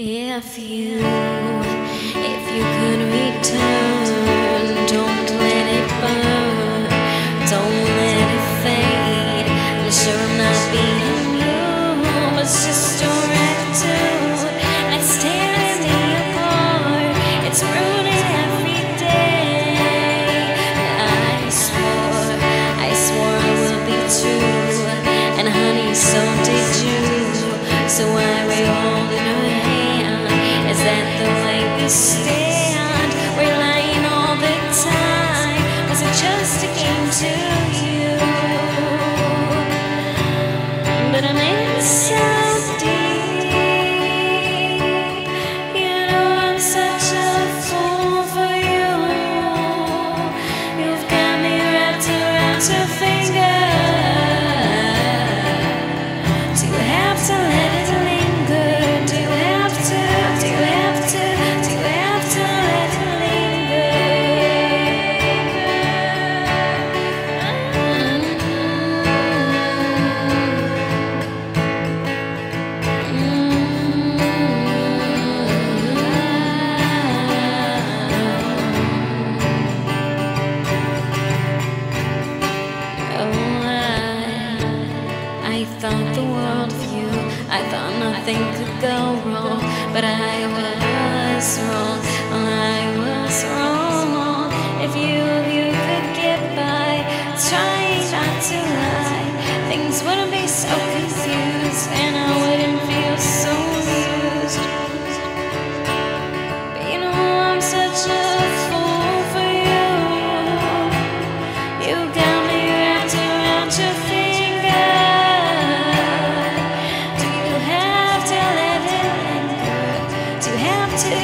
If you, if you could return. understand. I thought nothing could go wrong, but I was wrong. I was wrong. If you, you could get by, trying not to lie, things wouldn't be so.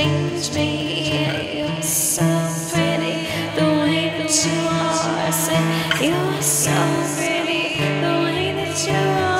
change me. You're so pretty, the way that you are. I said, You're so pretty, the way that you are.